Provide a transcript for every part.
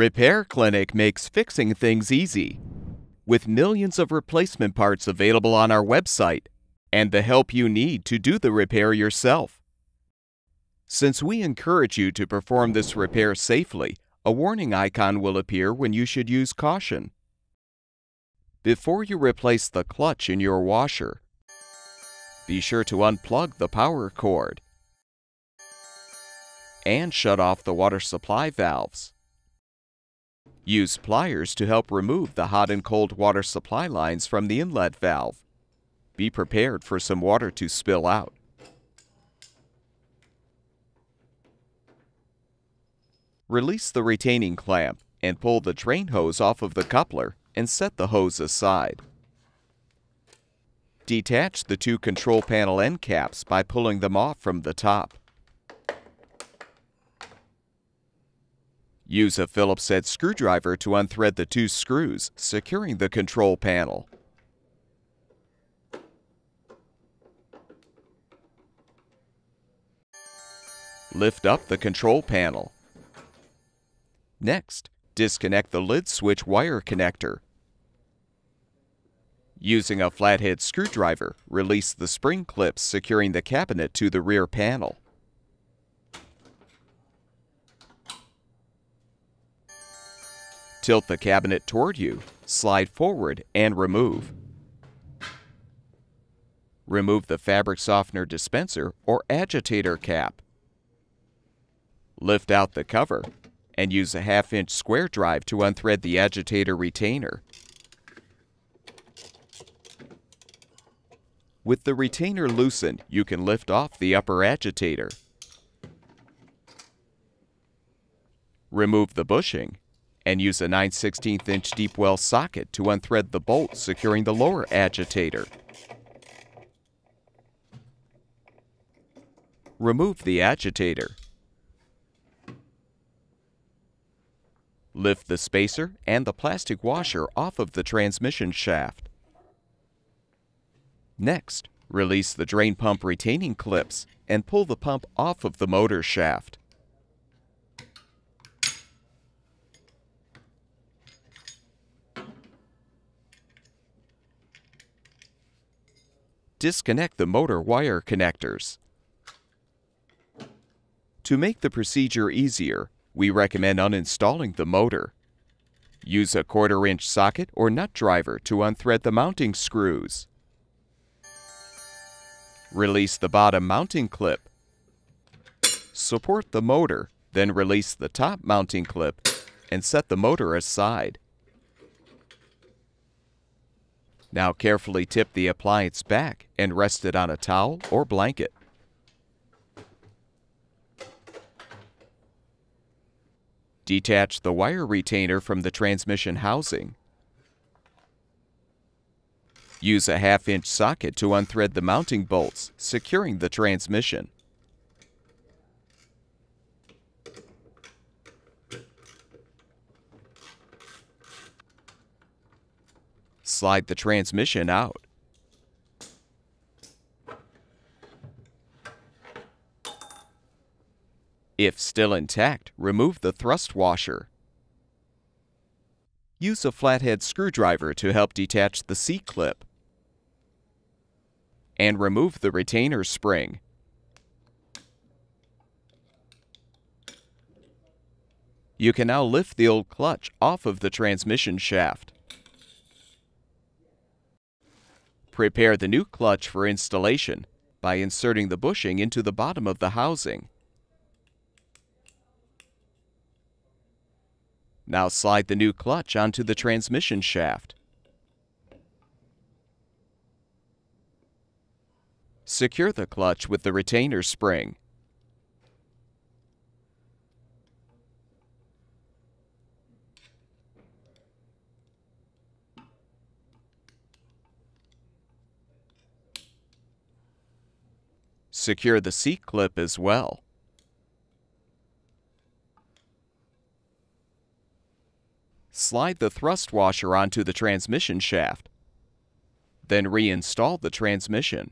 Repair Clinic makes fixing things easy. With millions of replacement parts available on our website and the help you need to do the repair yourself. Since we encourage you to perform this repair safely, a warning icon will appear when you should use caution. Before you replace the clutch in your washer, be sure to unplug the power cord and shut off the water supply valves. Use pliers to help remove the hot and cold water supply lines from the inlet valve. Be prepared for some water to spill out. Release the retaining clamp and pull the drain hose off of the coupler and set the hose aside. Detach the two control panel end caps by pulling them off from the top. Use a Phillips head screwdriver to unthread the two screws, securing the control panel. Lift up the control panel. Next, disconnect the lid switch wire connector. Using a flathead screwdriver, release the spring clips securing the cabinet to the rear panel. Tilt the cabinet toward you, slide forward, and remove. Remove the fabric softener dispenser or agitator cap. Lift out the cover and use a half-inch square drive to unthread the agitator retainer. With the retainer loosened, you can lift off the upper agitator. Remove the bushing and use a 9 16 inch deep well socket to unthread the bolt securing the lower agitator. Remove the agitator. Lift the spacer and the plastic washer off of the transmission shaft. Next, release the drain pump retaining clips and pull the pump off of the motor shaft. Disconnect the motor wire connectors. To make the procedure easier, we recommend uninstalling the motor. Use a quarter inch socket or nut driver to unthread the mounting screws. Release the bottom mounting clip. Support the motor, then release the top mounting clip and set the motor aside. Now carefully tip the appliance back and rest it on a towel or blanket. Detach the wire retainer from the transmission housing. Use a half-inch socket to unthread the mounting bolts, securing the transmission. Slide the transmission out. If still intact, remove the thrust washer. Use a flathead screwdriver to help detach the C-clip. And remove the retainer spring. You can now lift the old clutch off of the transmission shaft. Prepare the new clutch for installation by inserting the bushing into the bottom of the housing. Now slide the new clutch onto the transmission shaft. Secure the clutch with the retainer spring. Secure the C-clip as well. Slide the thrust washer onto the transmission shaft. Then reinstall the transmission.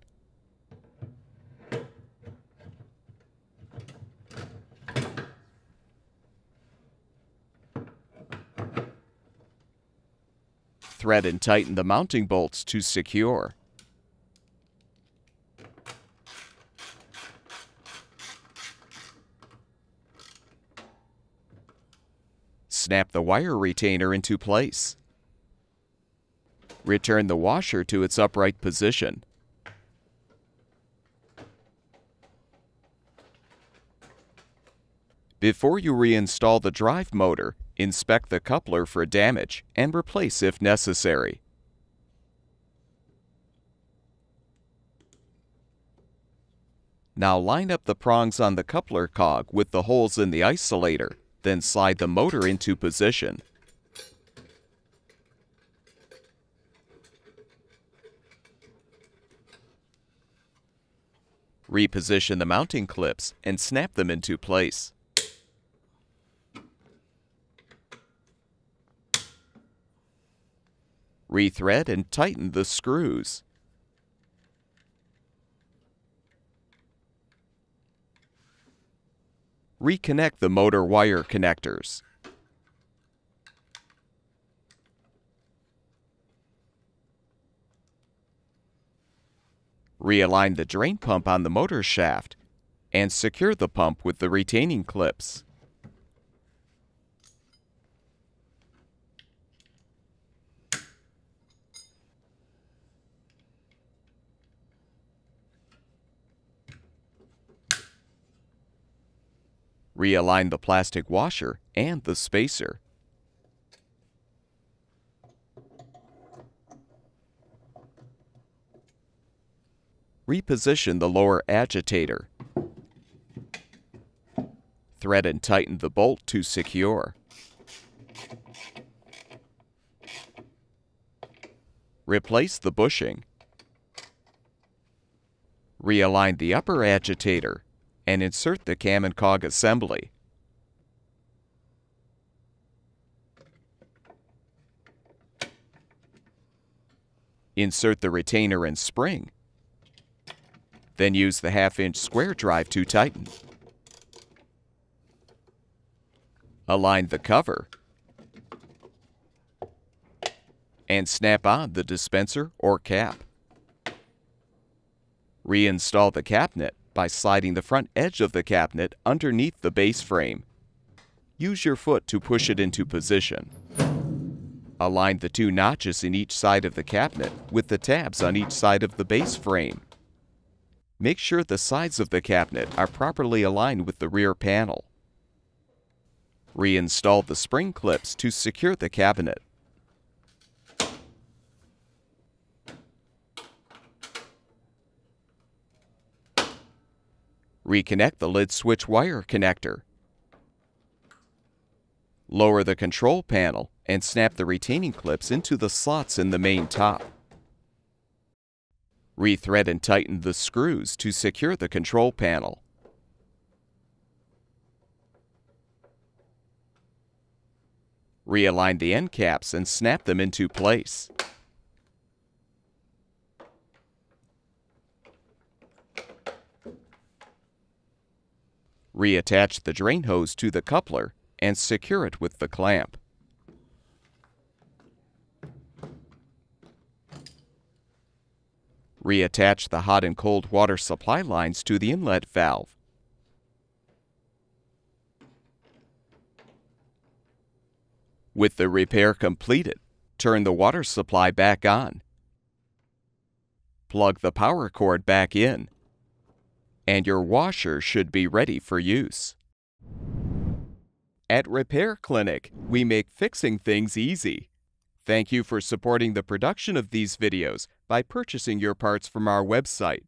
Thread and tighten the mounting bolts to secure. Snap the wire retainer into place. Return the washer to its upright position. Before you reinstall the drive motor, inspect the coupler for damage and replace if necessary. Now line up the prongs on the coupler cog with the holes in the isolator, then slide the motor into position. Reposition the mounting clips and snap them into place. Rethread and tighten the screws. Reconnect the motor wire connectors. Realign the drain pump on the motor shaft and secure the pump with the retaining clips. Realign the plastic washer and the spacer. Reposition the lower agitator. Thread and tighten the bolt to secure. Replace the bushing. Realign the upper agitator and insert the cam and cog assembly. Insert the retainer and spring. Then use the half-inch square drive to tighten. Align the cover. And snap on the dispenser or cap. Reinstall the cabinet by sliding the front edge of the cabinet underneath the base frame. Use your foot to push it into position. Align the two notches in each side of the cabinet with the tabs on each side of the base frame. Make sure the sides of the cabinet are properly aligned with the rear panel. Reinstall the spring clips to secure the cabinet. Reconnect the lid switch wire connector. Lower the control panel and snap the retaining clips into the slots in the main top. Rethread and tighten the screws to secure the control panel. Realign the end caps and snap them into place. Reattach the drain hose to the coupler and secure it with the clamp. Reattach the hot and cold water supply lines to the inlet valve. With the repair completed, turn the water supply back on. Plug the power cord back in and your washer should be ready for use. At Repair Clinic, we make fixing things easy. Thank you for supporting the production of these videos by purchasing your parts from our website.